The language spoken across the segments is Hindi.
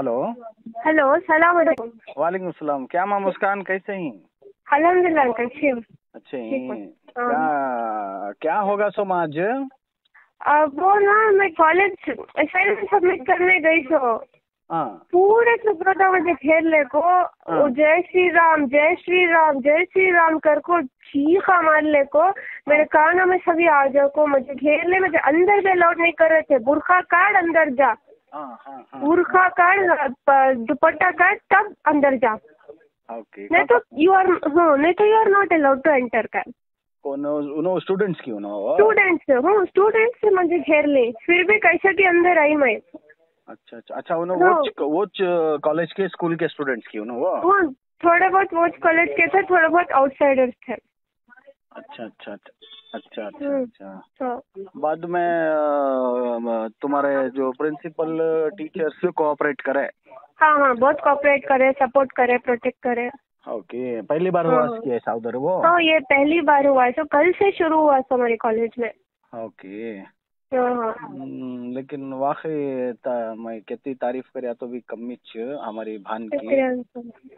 हेलो हेलो सलाम वालेकुम सलाम क्या माँ मुस्कान कैसे हैं? अल्हम्दुलिल्लाह अंकल ठीक अच्छे हैं। है। हाँ। क्या क्या होगा सोम आज? वो ना मैं कॉलेज असाइनमेंट सबमिट करने गई तो हाँ। पूरे सुब्रता मुझे खेलने को जय श्री राम जय श्री राम जय श्री राम कर को चीखा मारने को मेरे कानों में सभी आ जाओ को मुझे घेरने में अंदर भी अलाउड नहीं कर रहे थे बुरखा काट अंदर जा। हाँ हाँ हाँ बुरखा काट प- दुपट्टा काट तब अंदर जा। ओके नहीं तो यू आर हाँ नहीं तो you are not allowed to enter कर उनो स्टूडेंट्स की उनो स्टूडेंट्स हाँ? स्टूडेंट्स से मुझे घेर ले। फिर भी कैसे भी अंदर आई मैं। अच्छा अच्छा अच्छा उनो हाँ। वो वो कॉलेज के स्कूल के स्टूडेंट्स की उनो वो वो थोड़े बहुत वो कॉलेज के थे थोड़े बहुत आउटसाइडर्स थे। अच्छा अच्छा अच्छा अच्छा अच्छा। अच्छा। बाद में तुम्हारे जो प्रिंसिपल टीचर्स कोऑपरेट करे। हाँ हाँ बहुत कोऑपरेट करे सपोर्ट करे प्रोटेक्ट करे। ओके पहली बार हुआ हाँ। ऐसा उधर वो? हाँ ये पहली बार हुआ है। तो कल से शुरू हुआ था हमारे कॉलेज में। ओके हाँ हाँ हम्म, लेकिन वाकई ता- मैं कितनी तारीफ़ कर तो भी कमी हमारी भान की।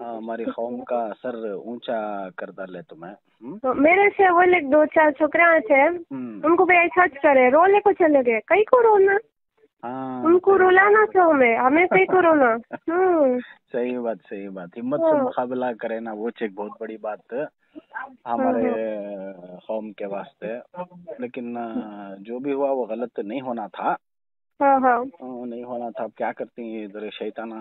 हाँ, हमारी कौम का सर ऊँचा कर डाले तुम्हें हम्म? तो मेरे से वो लोग दो चार छोकरा थे हम्म, उनको भी ऐसा करे रोले को चले गए। कई को रोना? हाँ उनको रुलाना था हमें हमें कई को रोना? हम्म। सही बात सही बात। हिम्मत से हाँ। मुकाबला करे ना वो एक बहुत बड़ी बात। है हमारे कौम के वास्ते। लेकिन जो भी हुआ वो गलत नहीं होना था। हाँ हाँ। नहीं होना था। अब क्या करती है इधर शैताना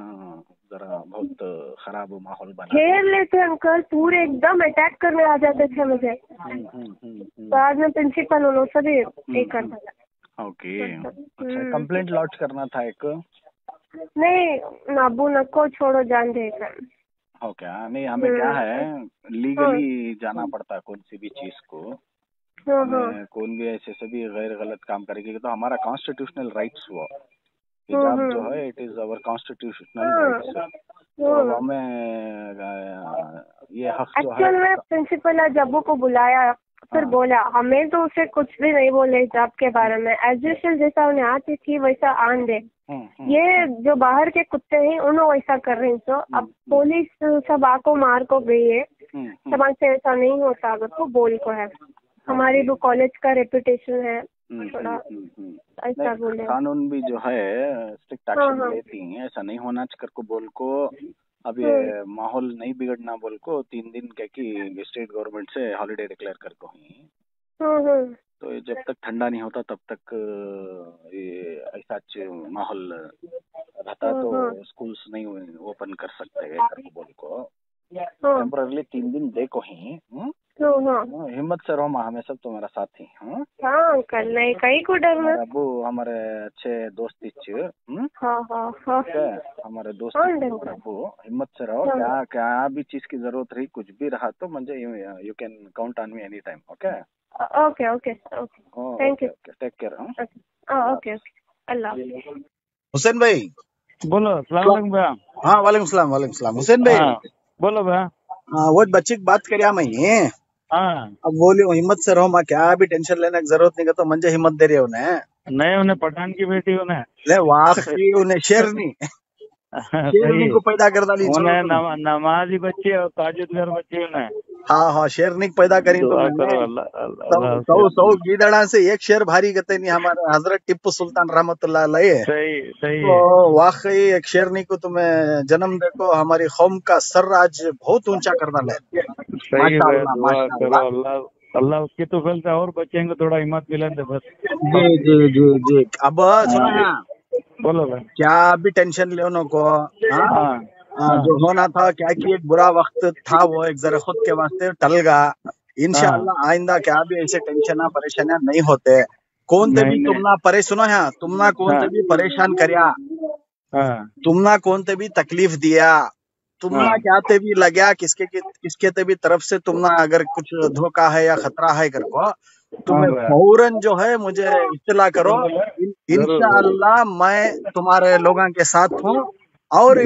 जरा बहुत खराब माहौल बना घेर लेते अंकल पूरे एकदम अटैक करने आ जाते थे मुझे। हम्म, हम्म, हम्म, हम्म। बाद में प्रिंसिपल उन्होंने सभी एक करता था ओके। अच्छा हम्म। कंप्लेंट लॉन्च करना था एक? नहीं अबू नको छोड़ो जान दे कर हो क्या नहीं हमें क्या है लीगली जाना पड़ता है कौन सी भी चीज़ को। हाँ हाँ। हमें कौन भी ऐसे सभी गैर गलत काम करेगी तो हमारा कॉन्स्टिट्यूशनल राइट्स हुआ। हिजाब जो है it is our constitutional rights तो हाँ। हमें ये हक जो एक्चुअल है में प्रिंसिपल को बुलाया फिर हाँ। बोला हमें तो उसे कुछ भी नहीं बोले हिजाब के बारे में। एज यूजल जैसा उन्हें आती थी वैसा आन दे। हम्म, हम्म, ये जो बाहर के कुत्ते हैं उन्होंने वैसा कर रहे हैं तो अब पुलिस सब आको मार को गई है। हम्म, हम्म, समाज से ऐसा नहीं होता अगर तो बोल को है। हमारी भी कॉलेज का रेपुटेशन है। हम्म, थोड़ा हम्म, हम्म। ऐसा बोले। कानून भी जो है स्ट्रिक्ट हाँ, एक्शन हाँ। लेती हैं ऐसा नहीं होना कर को बोल को अब ये माहौल नहीं बिगड़ना बोल को तीन दिन कह की स्टेट गवर्नमेंट से हॉलीडे डिक्लेयर कर को ही। हम्म हम्म तो ये जब तक ठंडा नहीं होता तब तक ये ऐसा माहौल रहता हाँ, हाँ। तो स्कूल्स नहीं ओपन कर सकते हैं बोल को। टेम्पररली तीन दिन देखो ही हम्म? हाँ हिम्मत से रहो माँ हमें सब तुम्हारा साथी हाँ हाँ? अंकल नहीं कहीं को डरना हमारे अबू हमारे अच्छे दोस्त इच हम्म? हाँ हाँ हाँ। हमारे दोस्त हाँ, डर- अबू हिम्मत से रहो। क्या क्या भी चीज़ की ज़रूरत रही कुछ भी रहा तो मुझे you can count on me any time okay okay okay. Okay Thank you. Take care हाँ? Okay okay. अल्लाह हुसैन भाई। बोलो सलाम भैया। हाँ वालेकुम सलाम वालेकुम सलाम। हुसैन भाई। बोलो भैया। हाँ, वो बच्चे की बात करिया मैं हाँ। अब बोली हिम्मत से रहो माँ क्या भी टेंशन लेने की ज़रूरत नहीं तो मंजे हिम्मत दे रही है उन्हें। नहीं उन्हें पठान की बेटी उन्हें। ले वाकई उन्हें शेरनी शेरनी को पैदा कर डाली उन्हें नमाजी बच्चे और ताजुदगर बच्चे उन्हें। हाँ हाँ शेरनी को पैदा करी तो सौ सौ गीदड़ा से एक शेर भारी गते नहीं हमारे हज़रत टिप्पू सुल्तान रहमतुल्लाह अलैह सही सही. तो वाकई एक शेरनी को तुम्हें जन्म देखो हमारी कौम का सर आज बहुत ऊँचा करना है सही माशाअल्लाह। अल्लाह अल्लाह उसकी तो फल और बच्चे को थोड़ा हिम्मत मिले तो बस. जी जी जी जी. अब बोलो भाई. क्या भी टेंशन ले उनको हाँ? हाँ हाँ, जो होना था क्या कि एक बुरा वक्त था वो एक जरा खुद के वास्ते टल गया। इंशाल्लाह आइंदा क्या भी ऐसे टेंशन परेशानियाँ नहीं होते। कौन ते भी। तुमना परे सुनो यहाँ तुमना कौन ते हाँ। भी परेशान करया। हाँ। तुमना कौन ते भी तकलीफ़ दिया। तुमना हाँ। क्या ते भी लग्या किसके किसके ते भी तरफ़ से तुमना अगर कुछ धोखा है या खतरा है कर को तुम्हें हाँ, फ़ौरन जो है मुझे इत्तला करो। इन- मैं तुम्हारे लोगों के साथ हूँ। और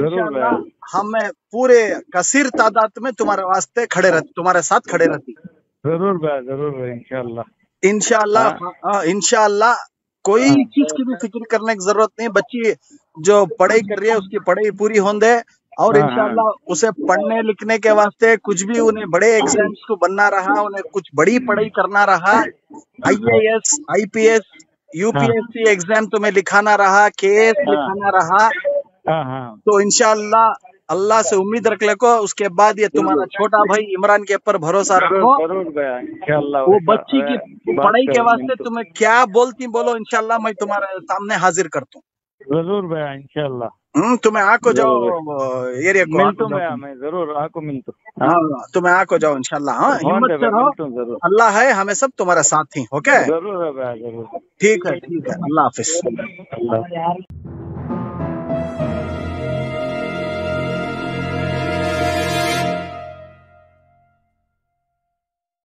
हमें पूरे कसीर तादाद में तुम्हारे वास्ते खड़े रहते तुम्हारे साथ खड़े रहती ज़रूर भाई ज़रूर भाई इंशाल्लाह इंशाअल्लाह हाँ। हाँ, कोई हाँ। चीज़ की भी फ़िक्र करने की ज़रूरत नहीं बच्ची जो पढ़ाई कर रही है उसकी पढ़ाई पूरी होने दे और हाँ, हाँ। इंशाल्लाह उसे पढ़ने लिखने के वास्ते कुछ भी उन्हें बड़े एग्ज़ाम्स को बनना रहा उन्हें कुछ बड़ी पढ़ाई करना रहा आईएएस आईपीएस यूपीएससी एग्ज़ाम तुम्हें लिखाना रहा हाँ। लिखाना रहा हाँ हाँ तो इनशाला अल्लाह से उम्मीद रख ले को उसके बाद ये तुम्हारा छोटा भाई इमरान के ऊपर भरोसा रखो। वो बच्ची की पढ़ाई के वास्ते तो। तुम्हें क्या बोलती बोलो इनशाला मैं तुम्हारे सामने हाजिर करता हूँ। ज़रूर भैया इंशाल्लाह हम्म, तुम्हें आको जाओ एरिया को मिलता हूँ भैया मैं ज़रूर आको मिलता। हाँ तुम्हें आको जाओ इंशाल्लाह हाँ हाँ हिम्मत हूँ ज़रूर। अल्लाह है हमें सब तुम्हारे साथ ही ओके? ज़रूर है भैया ज़रूर। ठीक है ठीक है। अल्लाह हाफिज। अल्लाह।